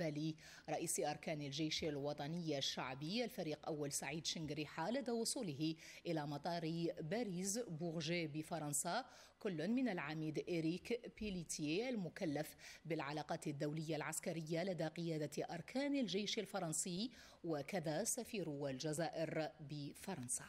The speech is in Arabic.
استقبال رئيس أركان الجيش الوطني الشعبي الفريق أول سعيد شنقريحة لدى وصوله إلى مطار باريس بورجي بفرنسا. كل من العميد إريك بيليتيه المكلف بالعلاقات الدولية العسكرية لدى قيادة أركان الجيش الفرنسي وكذا سفير الجزائر بفرنسا.